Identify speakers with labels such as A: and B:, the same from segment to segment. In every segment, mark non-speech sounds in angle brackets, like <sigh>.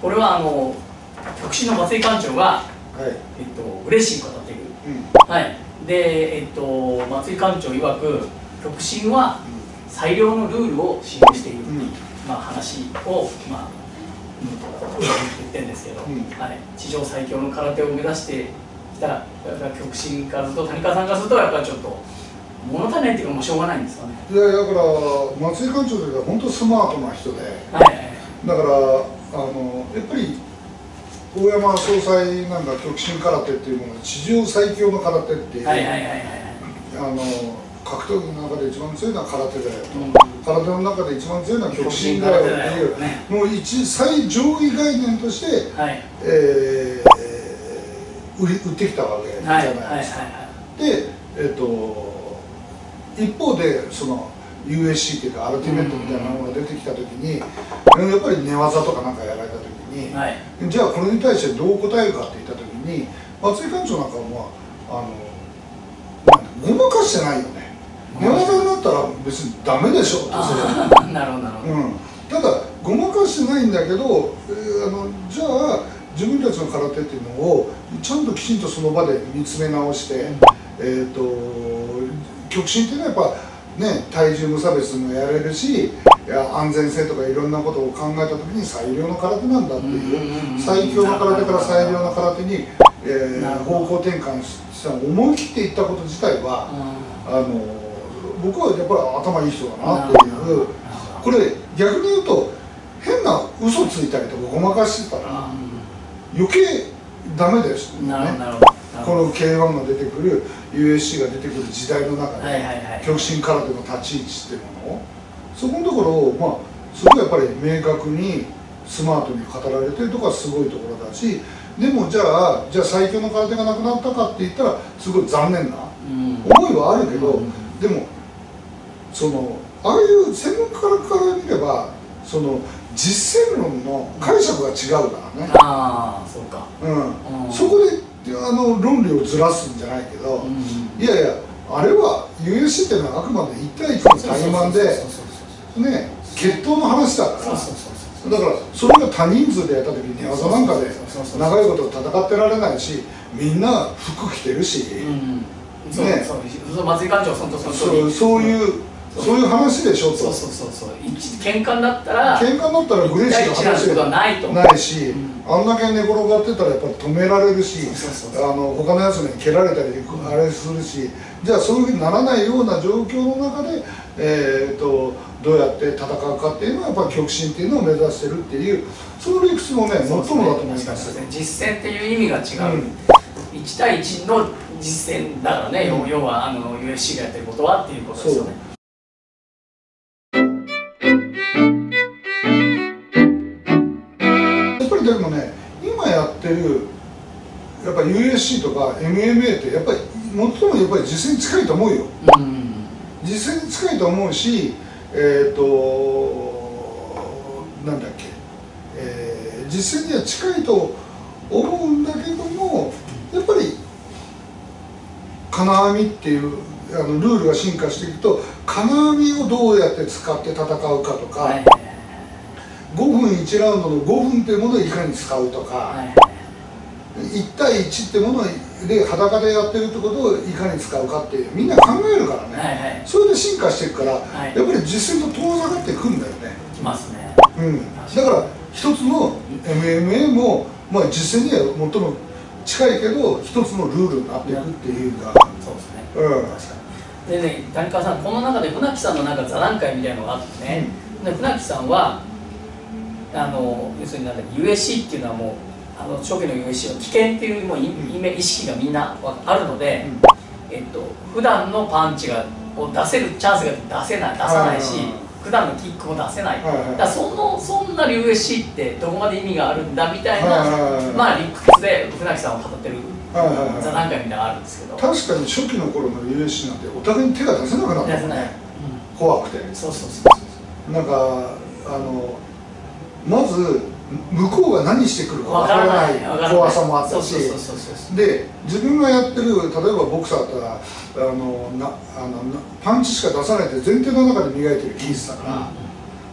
A: これはあの極真の松井館長が、
B: はい。
A: えっと、嬉しい語っている、
B: うん。
A: はい、で、えっと、松井館長曰く極真は最良のルールを信用している。う
B: ん。
A: まあ、話を、まあうん、言ってるんですけど、
B: うん。
A: はい、地上最強の空手を目指してきた極真からすると谷川さんからするとやっぱりちょっと物足りないっていうかもうしょうがないんですかね。
B: いやだから松井館長というか本当スマートな人で。
A: はい
B: だからあのやっぱり大山総裁なんか極真空手っていうものは地上最強の空手っていう、あの格闘技の中で一番強いのは空手だよと、
A: うん。
B: 空手の中で一番強いのは極真だよっていう、
A: ね
B: もう一最上位概念として、
A: はい。
B: えー売り売ってきたわけじゃないですか。
A: は
B: で、えっと一方でその USC っていうかアルティメットみたいなものが出てきた時に、やっぱり寝技とかなんかやられた時に、
A: いはい。
B: じゃあこれに対してどう答えるかって言った時に松井館長なんかはまああのごまかしてないよね。寝技になったら別にダメでしょって <laughs>
A: なるほどなるほど、
B: うん、ただごまかしてないんだけど、えーあのじゃあ自分たちの空手っていうのをちゃんときちんとその場で見つめ直して、えっ、と極真っていうのはやっぱね体重無差別もやれるしいや安全性とかいろんなことを考えた時に最良の空手なんだっていううん最強の空手から最良の空手に、えー方向転換した思い切っていったこと自体は、あの僕はやっぱり頭いい人だなっていう。これ逆に言うと変な嘘ついたりとかごまかしてたら余計ダメですよね。
A: なるほど
B: この K1 が出てくる USC が出てくる時代の中で
A: はい
B: 極真空手の立ち位置っていうもの。をそこのところをまあすごいやっぱり明確にスマートに語られてるところはすごいところだしでもじゃあじゃあ最強の空手がなくなったかって言ったらすごい残念な
A: うん。
B: 思いはあるけど、
A: うん。
B: でもそのああいう専門家から見ればその実践論の解釈が違うからね、
A: ああそうか。
B: うん。
A: うん。
B: そこであの論理をずらすんじゃないけど、
A: うん
B: いやいやあれは USC っていうのはあくまで1対1の対マンでね決闘の話だから。だからそれが多人数でやった時に技なんかで長いこと戦ってられないしみんな服着てるし、
A: うんそう
B: ね
A: そうそうそ
B: ういうそういう話でしょと。
A: そうそうそうそう。一喧嘩になったら
B: 喧嘩になったらグレーシーな話
A: 第一ないと。
B: ないし、
A: うん。
B: あんだけ寝転がってたらやっぱり止められるしあの他のやつに蹴られたりあれするし。じゃあそういうふうにならないような状況の中で、えー、とどうやって戦うかっていうのはやっぱり極真っていうのを目指してるっていうその理屈もね最もだと思います
A: 確かに実践っていう意味が違う、
B: うん。
A: 1対1の実践だからね、要要はあの UFC がやってることはっていうことですよね
B: ってるやっぱり USC とか MMA ってやっぱり最もやっぱり実践に近いと思うよ。
A: うん。
B: 実践に近いと思うしえっ、となんだっけ、えー実践には近いと思うんだけどもやっぱり金網っていうあのルールが進化していくと金網をどうやって使って戦うかとか、
A: はい。
B: 5分1ラウンドの5分っていうものをいかに使うとか、
A: はい
B: 1対1ってもので裸でやってるってことをいかに使うかってみんな考えるからね、
A: はいはい。
B: それで進化していくから、
A: はい。
B: やっぱり実践と遠ざかっていくんだよね、
A: きますね。
B: うん、だから一つの MMA も、まあ、実践には最も近いけど一つのルールになっていくっていうか、
A: そうですね。
B: うん。
A: 確かに。でね谷川さんこの中で船木さんのなんか座談会みたいなのがあってね、で船木さんはあの要するになんだ USC っていうのはもうあの初期の USC は危険っていうもうい
B: うん
A: 意意識がみんなわあるので、
B: うん。
A: えっと普段のパンチがを出せるチャンスが出せない出さないし、
B: はいはいはい
A: 普段のキックも出せない、
B: はいはい
A: だそのそんな USC ってどこまで意味があるんだみたいな、
B: はいはいはい
A: まあ理屈で船木さんを語ってる座談会みたいなあるんですけど、
B: 確かに初期の頃の USC なんてお互いに手が出せなくなったもん
A: 出せない。
B: ね、怖くて。
A: そうそうそう。
B: なんかあのまず向こうが何してくるか。わからない。怖さもあったし。で自分がやってる例えばボクサーだったらあのなあのなパンチしか出さないって前提の中で磨いてる技術だから、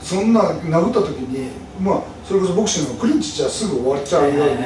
B: そんな殴った時にまあそれこそボクシングのクリンチじゃすぐ終わっちゃうように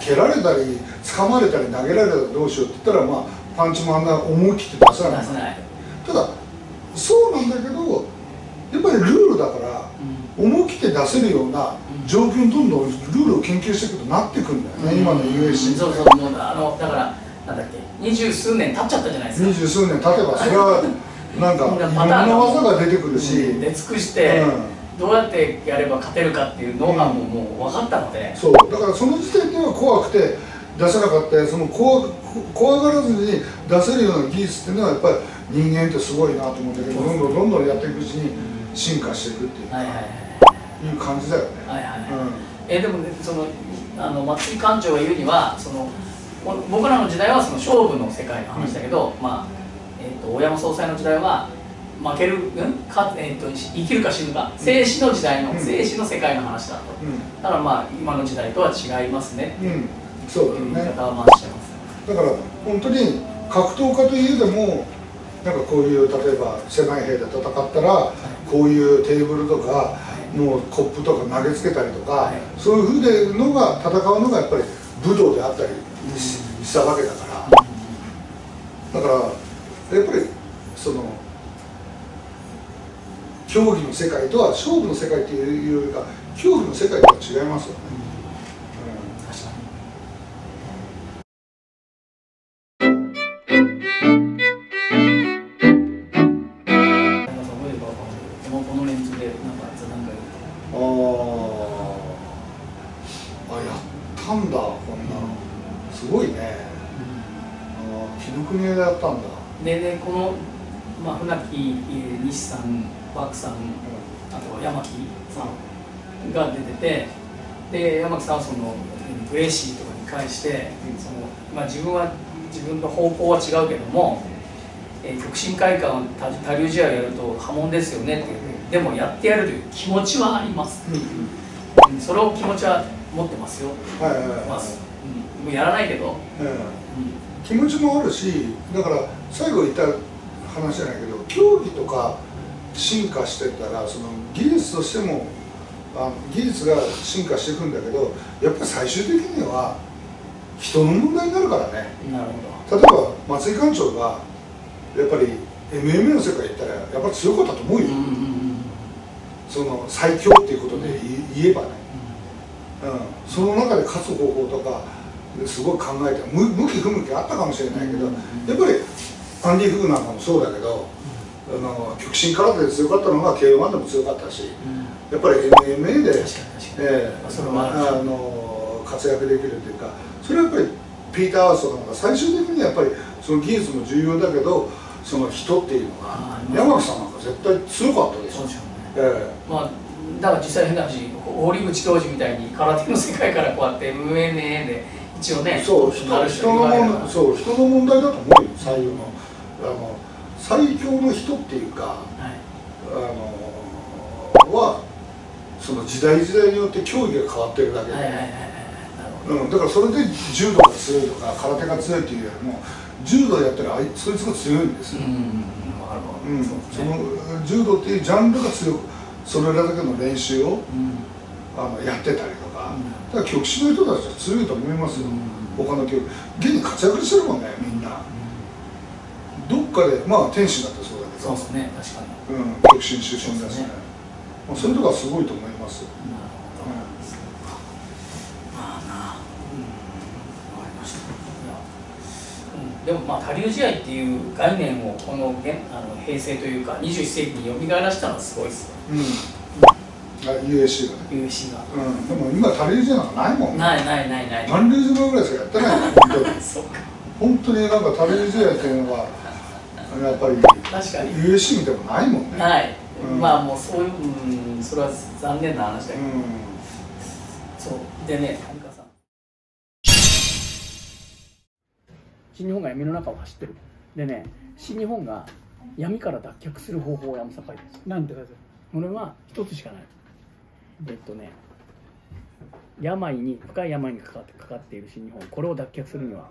B: 蹴られたり掴まれたり投げられたらどうしようって言ったらまあパンチもあんな思い切って出さない。ただそうなんだけどやっぱりルールだから思い切って出せるような状況にどんどんルールを研究していくとなってくんだよね、今の USC
A: そうそうもうあのだからなんだっけ二十数年経っちゃったじゃないですか。
B: 二十数年経てばそれはなんかいろんな技が出てくるし、
A: 出尽くして、
B: うん。
A: どうやってやれば勝てるかっていうノウハウももう分かったので、
B: そう。だからその時点では怖くて出せなかった。やつも怖怖がらずに出せるような技術っていうのはやっぱり人間ってすごいなと思うんだけどどんどんどんどんやっていくうちに進化していくっていうか、
A: はいはい
B: い、う感じだよね、
A: はいはい。はいはい、
B: うん。
A: えでもねそのあの松井館長が言うにはその僕らの時代はその勝負の世界の話だけど、まあえー、と大山総裁の時代は負ける、うん？かえー、と生きるか死ぬか。生死の時代の、
B: うん。
A: 生死の世界の話だと、
B: う
A: だからまあ今の時代とは違いますね。
B: んうん、そう
A: っていう言い方はまあしてます。
B: だから本当に格闘家といえどもなんかこういう例えば狭い部屋で戦ったらこういうテーブルとかのコップとか投げつけたりとか、
A: はい。
B: そういうふうでのが戦うのがやっぱり武道であったりししたわけだから。だからやっぱりその競技の世界とは勝負の世界っていうよりか競技の世界とは違いますよね、
A: このこのメンツでなんか座談会
B: うん、ああやったんだこんなの。すごいね。ああ紀ノ国屋でやったんだ。
A: ででこの、まあ、船木えー西さんバクさんあとは山木さんが出ててで山木さんはそのグレイシーとかに関してその、まあ、自分は自分の方向は違うけども、えー極真会館を多多流試合をやると波紋ですよねっていうでもやってやるという気持ちはあります、
B: うん
A: うん。それを気持ちは持ってますよ、
B: はいはいはい、
A: まあうん、もうやらないけど、
B: ええ。
A: うん。
B: 気持ちもあるしだから最後言った話じゃないけど競技とか進化してったらその技術としてもあの技術が進化していくんだけどやっぱり最終的には人の問題になるからね。
A: なるほ
B: 例えば松井館長がやっぱり MMA の世界行ったらやっぱり強かったと思うよ、
A: うん
B: その最強っていうことで言言えばね、うん、その中で勝つ方法とかすごい考えて向向き不向きあったかもしれないけど、
A: うん。
B: やっぱりアンディ・フグなんかもそうだけど、あの極真空手で強かったのが KO1 でも強かったし
A: うん。
B: やっぱり MMA で、ええ
A: それもあ
B: の活躍できるっていうかそれはやっぱりピーター・アースとかが最終的にやっぱりその技術も重要だけどその人っていうのが
A: あ
B: 山木さんなんか絶対強かったでしょ
A: そうでしょうね
B: え
A: まあだから実際変な話堀口教授みたいに空手の世界からこうやって MMA で一応ね
B: えそう人のそう人の問題だと思うよ最後の。あの最強の人っていうか
A: はい。
B: あのはその時代時代によって競技が変わってるだけで、うん、だからそれで柔道が強いとか空手が強いっていうよりも柔道やったらあいそいつが強いんですよ、
A: うんうん。そ
B: の柔道っていうジャンルが強くそれらだけの練習を
A: うん。
B: あのやってたりとか、
A: うん。
B: だから極真の人たちは強いと思いますよ、
A: うん。
B: 他の競技現に活躍してるもんねみんな。どっかでまあ天使だってそうだけど。
A: そうですね確かに。
B: うん、極真出身だしね。
A: そうですね。
B: まあ、そういうとこはすごいと思います、
A: なるほどまあなうんわかりましたいやうんでもまあ多流試合っていう概念をこの現あの平成というか21世紀に蘇らしたのはすごいですよ
B: うん。あ USC がね。
A: UFC が。
B: うん、でも今タリージェなんかないもんね。
A: ないないないない。
B: タリージェぐらいしかやってないの本当に。<laughs>
A: そうか。
B: 本当になんかタリージェっていうのがやっぱり
A: 確かに。
B: USC 見てもないもんね。
A: ない、
B: うん。
A: まあもうそういううんそれは残念な話だけど、
B: うん。
A: そう。でね新日本が闇の中を走ってる。でね新日本が闇から脱却する方法を山坂です。
C: なんて書いて
A: これは一つしかない。えっとね病に深い病にかかってかかっている新日本これを脱却するには